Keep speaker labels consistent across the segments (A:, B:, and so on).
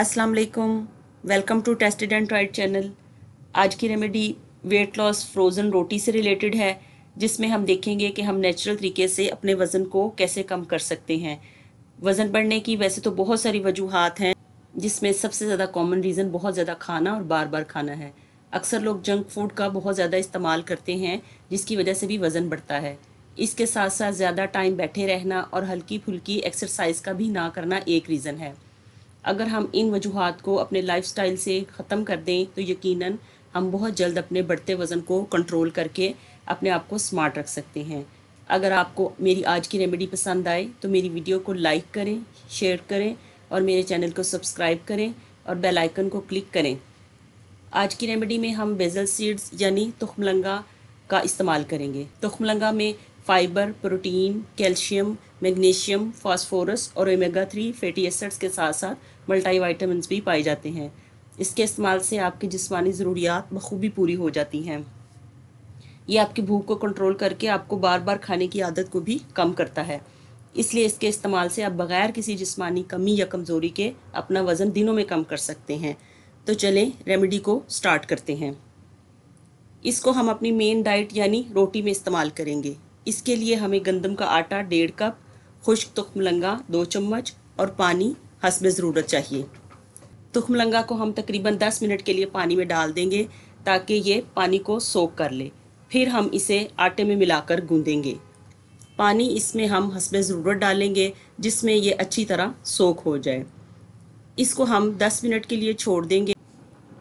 A: السلام علیکم welcome to tested and tried channel آج کی ریمیڈی ویٹ لاس فروزن روٹی سے ریلیٹڈ ہے، جس میں ہم دیکھیں گے کہ ہم نیچرل طریقے سے اپنے وزن کو کیسے کم کر سکتے ہیں۔ وزن بڑھنے کی ویسے تو بہت ساری وجوہات ہیں، جس میں سب سے زیادہ کامن ریزن بہت زیادہ کھانا اور بار بار کھانا ہے۔ اکثر لوگ جنک فوڈ کا بہت زیادہ استعمال کرتے ہیں، جس کی وجہ سے بھی وزن بڑھتا ہے۔ اس کے ساتھ ساتھ زیادہ ٹائم بیٹھے رہنا اور ہلکی پھلکی ایکسرسائز کا بھی نہ کرنا ایک ریزن ہے۔ اگر ہم ان وجوہات کو اپنے لائف سٹائل سے ختم کر دیں تو یقیناً ہم بہت جلد اپنے بڑھتے وزن کو کنٹرول کر کے اپنے آپ کو سمارٹ رکھ سکتے ہیں۔ اگر آپ کو میری آج کی ریمیڈی پسند آئے تو میری ویڈیو کو لائک کریں شیئر کریں اور میرے چینل کو سبسکرائب کریں اور بیل آئیکن کو کلک کریں۔ آج کی ریمیڈی میں ہم بیزل سیڈز یعنی تخملنگا کا استعمال کریں گے۔ تخملنگا میں fibre protein calcium magnesium, phosphorus اور اومیگا تھری فیٹی ایسڈس کے ساتھ ساتھ ملٹائی وائٹامنس بھی پائے جاتے ہیں۔ اس کے استعمال سے آپ کی جسمانی ضروریات بخوبی پوری ہو جاتی ہیں۔ یہ آپ کی بھوک کو کنٹرول کر کے آپ کو بار بار کھانے کی عادت کو بھی کم کرتا ہے۔ اس لیے اس کے استعمال سے آپ بغیر کسی جسمانی کمی یا کمزوری کے اپنا وزن دنوں میں کم کر سکتے ہیں۔ تو چلیں ریمیڈی کو سٹارٹ کرتے ہیں۔ اس کو ہم اپنی مین ڈائٹ یعنی روٹی میں استعمال کریں گے۔ اس کے لیے ہمیں گندم کا آٹا ڈیڑھ کپ خشک تخم لنگا، دو چمچ اور پانی حسب ضرورت چاہیے۔ تخم لنگا کو ہم تقریباً دس منٹ کے لیے پانی میں ڈال دیں گے تاکہ یہ پانی کو سوک کر لے۔ پھر ہم اسے آٹے میں ملا کر گوندیں گے۔ پانی اس میں ہم حسب ضرورت ڈالیں گے، جس میں یہ اچھی طرح سوک ہو جائے۔ اس کو ہم دس منٹ کے لیے چھوڑ دیں گے۔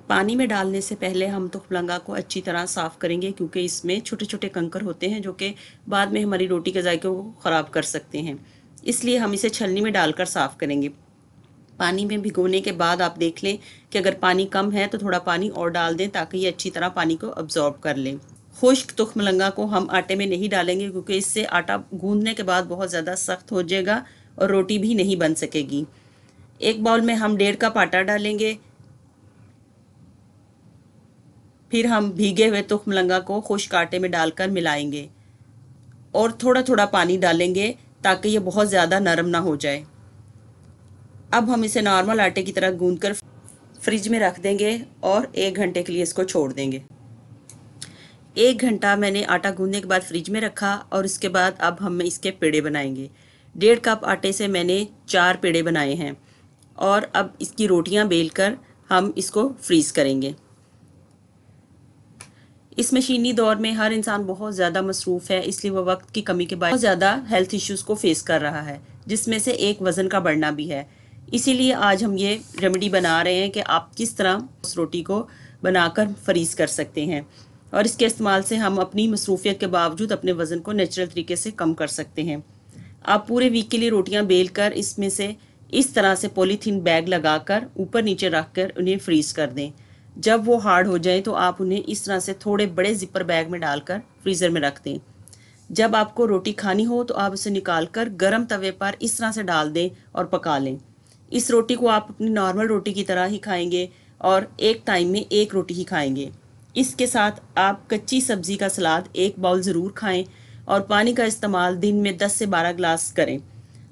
A: پانی میں ڈالنے سے پہلے ہم تخملنگا کو اچھی طرح صاف کریں گے، کیونکہ اس میں چھوٹے چھوٹے کنکر ہوتے ہیں جو کہ بعد میں ہماری روٹی کے ذائقے کو خراب کر سکتے ہیں۔ اس لیے ہم اسے چھلنی میں ڈال کر صاف کریں گے۔ پانی میں بھگونے کے بعد آپ دیکھ لیں کہ اگر پانی کم ہے تو تھوڑا پانی اور ڈال دیں تاکہ یہ اچھی طرح پانی کو ابزارب کر لیں۔ خشک تخم لنگا کو ہم آٹے میں نہیں ڈالیں گے کیونکہ اس سے آٹا گوندنے کے بعد بہت زیادہ سخت ہو جائے گا اور روٹی بھی نہیں بن سکے گی۔ ایک باؤل میں ہم ڈیڑھ کپ آٹا ڈالیں گے۔ پھر ہم بھیگے ہوئے تخم لنگا کو خشک آٹے میں ڈال کر ملائیں گے اور تھوڑا تھوڑا پانی ڈالیں گے تاکہ یہ بہت زیادہ نرم نہ ہو جائے۔ اب ہم اسے نارمل آٹے کی طرح گوند کر فریج میں رکھ دیں گے اور ایک گھنٹے کے لیے اس کو چھوڑ دیں گے۔ ایک گھنٹہ میں نے آٹا گوندنے کے بعد فریج میں رکھا اور اس کے بعد اب ہم اس کے پیڑے بنائیں گے۔ ڈیڑھ کپ آٹے سے میں نے چار پیڑے بنائے ہیں اور اب اس کی روٹیاں بیل کر ہم اس کو فریز کریں گے۔ اس مشینی دور میں ہر انسان بہت زیادہ مصروف ہے، اس لیے وہ وقت کی کمی کے بعد بہت زیادہ ہیلتھ ایشوز کو فیس کر رہا ہے، جس میں سے ایک وزن کا بڑھنا بھی ہے۔ اسی لیے آج ہم یہ ریمیڈی بنا رہے ہیں کہ آپ کس طرح اس روٹی کو بنا کر فریز کر سکتے ہیں۔ اور اس کے استعمال سے ہم اپنی مصروفیت کے باوجود اپنے وزن کو نیچرل طریقے سے کم کر سکتے ہیں۔ آپ پورے ویک کے لیے روٹیاں بیل کر اس میں سے اس طرح سے پولیتھین بیگ لگا کر اوپر نیچے رکھ کر انہیں فریز کر دیں۔ جب وہ ہارڈ ہو جائیں تو آپ انہیں اس طرح سے تھوڑے بڑے زپر بیگ میں ڈال کر فریزر میں رکھ دیں۔ جب آپ کو روٹی کھانی ہو تو آپ اسے نکال کر گرم توے پر اس طرح سے ڈال دیں اور پکا لیں۔ اس روٹی کو آپ اپنی نارمل روٹی کی طرح ہی کھائیں گے اور ایک ٹائم میں ایک روٹی ہی کھائیں گے۔ اس کے ساتھ آپ کچی سبزی کا سلاد ایک باؤل ضرور کھائیں اور پانی کا استعمال دن میں دس سے بارہ گلاس کریں۔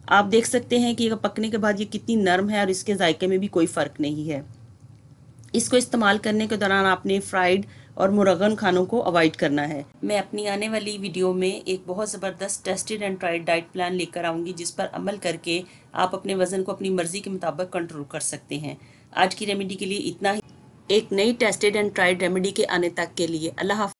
A: آپ دیکھ سکتے ہیں کہ یہ پکنے کے بعد یہ کتنی نرم ہے اور اس کے ذائقے میں بھی کوئی فرق نہیں ہے۔ اس کو استعمال کرنے کے دوران آپ نے فرائیڈ اور مرغن کھانوں کو اوائڈ کرنا ہے۔ میں اپنی آنے والی ویڈیو میں ایک بہت زبردست tested and tried diet plan لے کر آؤں گی جس پر عمل کر کے آپ اپنے وزن کو اپنی مرضی کے مطابق کنٹرول کر سکتے ہیں۔ آج کی ریمیڈی کے لیے اتنا ہی۔ ایک نئی ٹیسٹڈ اینڈ ٹرائڈ ریمیڈی کے آنے تک کے لیے اللہ حافظ۔